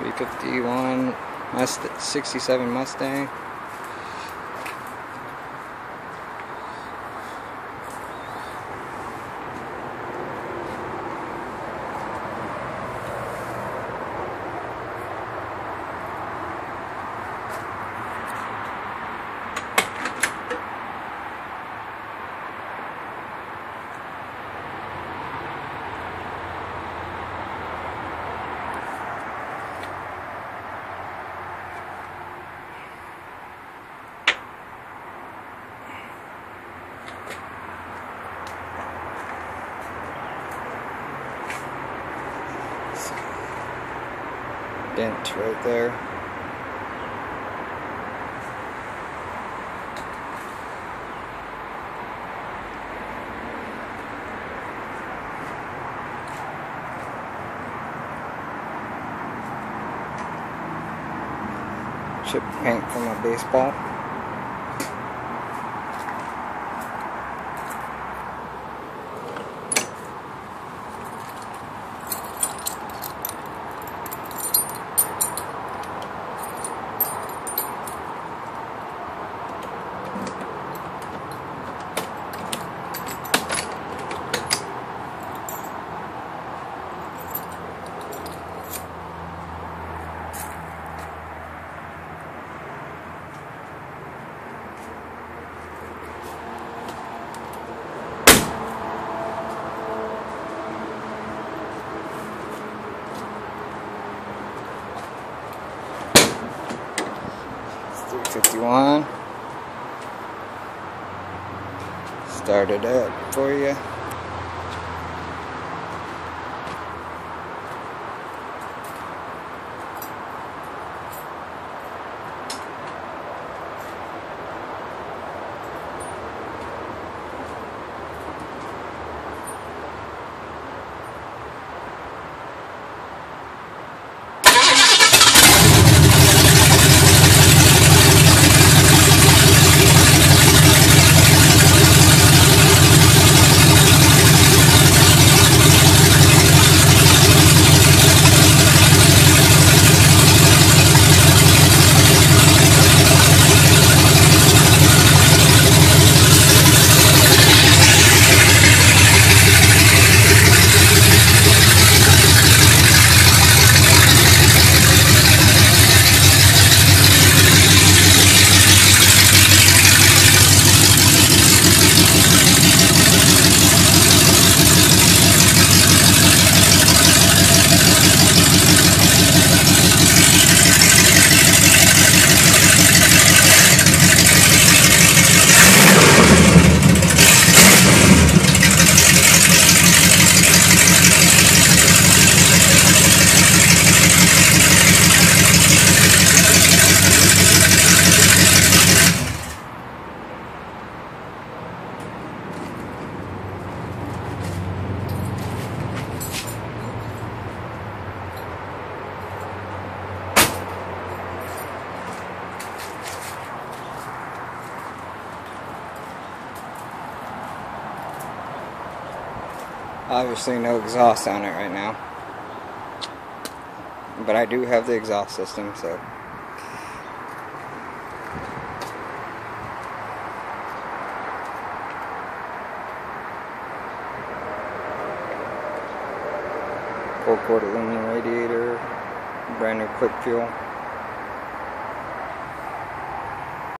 351 Must 67 Mustang. Dent right there. Chip paint from a baseball. It's 351. Start it up for you. Obviously no exhaust on it right now. But I do have the exhaust system, so. Four quart aluminum radiator, brand new quick fuel.